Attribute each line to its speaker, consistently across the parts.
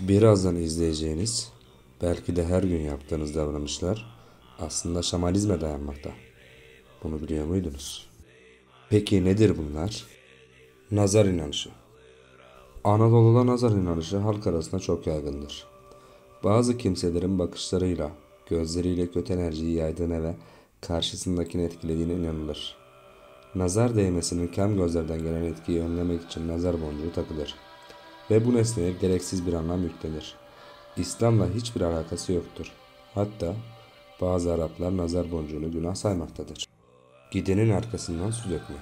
Speaker 1: Birazdan izleyeceğiniz, belki de her gün yaptığınız davranışlar aslında şamalizme dayanmakta. Bunu biliyor muydunuz? Peki nedir bunlar? Nazar inanışı. Anadolu'da nazar inanışı halk arasında çok yaygındır. Bazı kimselerin bakışlarıyla, gözleriyle kötü enerjiyi yaydığına ve karşısındakini etkilediğine inanılır. Nazar değmesinin kem gözlerden gelen etkiyi önlemek için nazar boncuğu takılır. Ve bu nesneye gereksiz bir anlam yüklenir. İslam'la hiçbir alakası yoktur. Hatta bazı Araplar nazar boncuğunu günah saymaktadır. Gidenin arkasından su dökmek.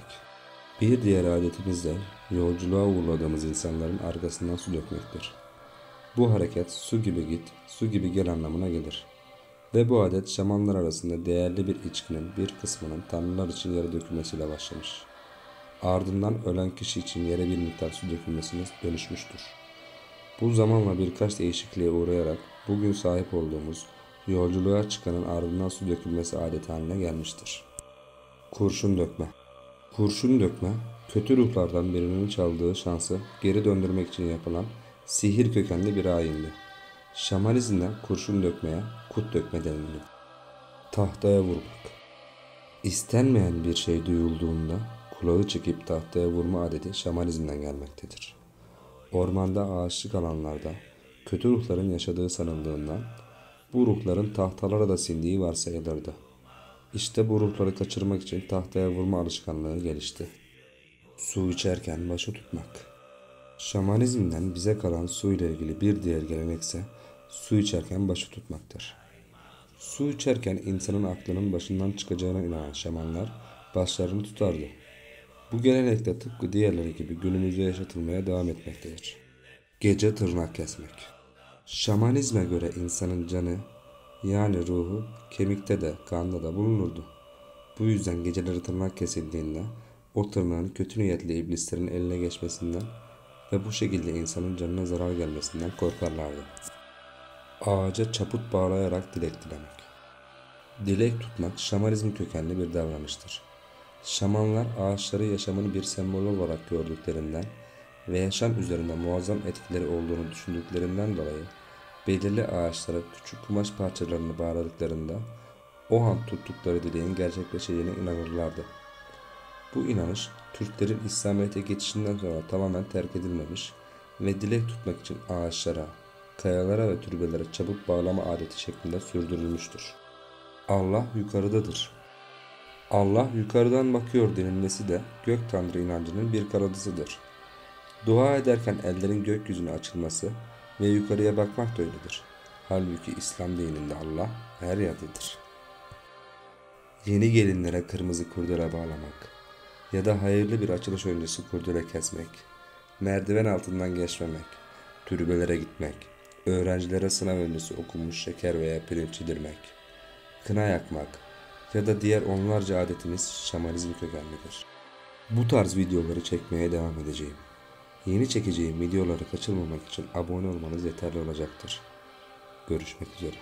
Speaker 1: Bir diğer adetimiz de yolculuğa uğurladığımız insanların arkasından su dökmektir. Bu hareket su gibi git, su gibi gel anlamına gelir. Ve bu adet şamanlar arasında değerli bir içkinin bir kısmının tanrılar için yere dökülmesiyle başlamış. Ardından ölen kişi için yere bir miktar su dökülmesine dönüşmüştür. Bu zamanla birkaç değişikliğe uğrayarak bugün sahip olduğumuz yolculuğa çıkanın ardından su dökülmesi adet haline gelmiştir. Kurşun dökme Kurşun dökme, kötü ruhlardan birinin çaldığı şansı geri döndürmek için yapılan sihir kökenli bir ayindi. Şamalizmden kurşun dökmeye kut dökme denildi. Tahtaya vurmak. İstenmeyen bir şey duyulduğunda kulağı çekip tahtaya vurma adeti şamalizmden gelmektedir. Ormanda ağaçlık alanlarda kötü ruhların yaşadığı sanıldığından bu ruhların tahtalara da sindiği varsayılırdı. İşte bu ruhları kaçırmak için tahtaya vurma alışkanlığı gelişti. Su içerken başı tutmak. Şamanizmden bize kalan su ile ilgili bir diğer gelenekse su içerken başı tutmaktır. Su içerken insanın aklının başından çıkacağına inanan şamanlar başlarını tutardı. Bu gelenek de tıpkı diğerleri gibi günümüzde yaşatılmaya devam etmektedir. Gece tırnak kesmek. Şamanizme göre insanın canı yani ruhu kemikte de kanda da bulunurdu. Bu yüzden geceleri tırnak kesildiğinde o tırnağın kötü niyetli iblislerin eline geçmesinden ve bu şekilde insanın canına zarar gelmesinden korkarlardı. Ağaca çaput bağlayarak dilek dilemek. Dilek tutmak şamanizm kökenli bir davranıştır. Şamanlar ağaçları yaşamın bir sembol olarak gördüklerinden ve yaşam üzerinde muazzam etkileri olduğunu düşündüklerinden dolayı belirli ağaçlara küçük kumaş parçalarını bağladıklarında o an tuttukları dileğin gerçekleşeceğine inanırlardı. Bu inanış Türklerin İslamiyet'e geçişinden sonra tamamen terk edilmemiş ve dilek tutmak için ağaçlara, kayalara ve türbelere çabuk bağlama adeti şeklinde sürdürülmüştür. Allah yukarıdadır. Allah yukarıdan bakıyor denilmesi de gök tanrı inancının bir kanadısıdır. Dua ederken ellerin gökyüzüne açılması ve yukarıya bakmak da öyledir. Halbuki İslam dininde Allah her yerdedir. Yeni gelinlere kırmızı kurdele bağlamak ya da hayırlı bir açılış öncesi kurdele kesmek, merdiven altından geçmemek, türbelere gitmek, öğrencilere sınav öncesi okunmuş şeker veya pirinç yedirmek, kına yakmak ya da diğer onlarca adetimiz şamanizm kökenlidir. Bu tarz videoları çekmeye devam edeceğim. Yeni çekeceğim videoları kaçırmamak için abone olmanız yeterli olacaktır. Görüşmek üzere.